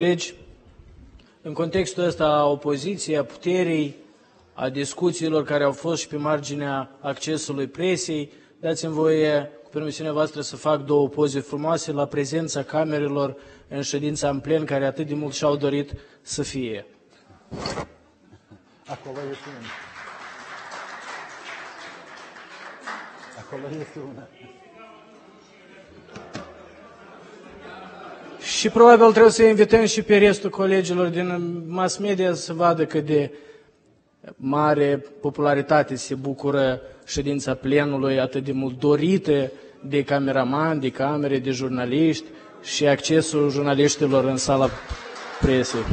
colegi, în contextul ăsta a opoziției, a puterii, a discuțiilor care au fost și pe marginea accesului presei, dați-mi voie, cu permisiunea voastră, să fac două poze frumoase la prezența camerelor în ședința în plen, care atât de mult și-au dorit să fie. Acolo este una. Acolo este una. Și probabil trebuie să invităm și pe restul colegilor din mass media să vadă cât de mare popularitate se bucură ședința plenului, atât de mult dorită de cameraman, de camere, de jurnaliști și accesul jurnaliștilor în sala presei.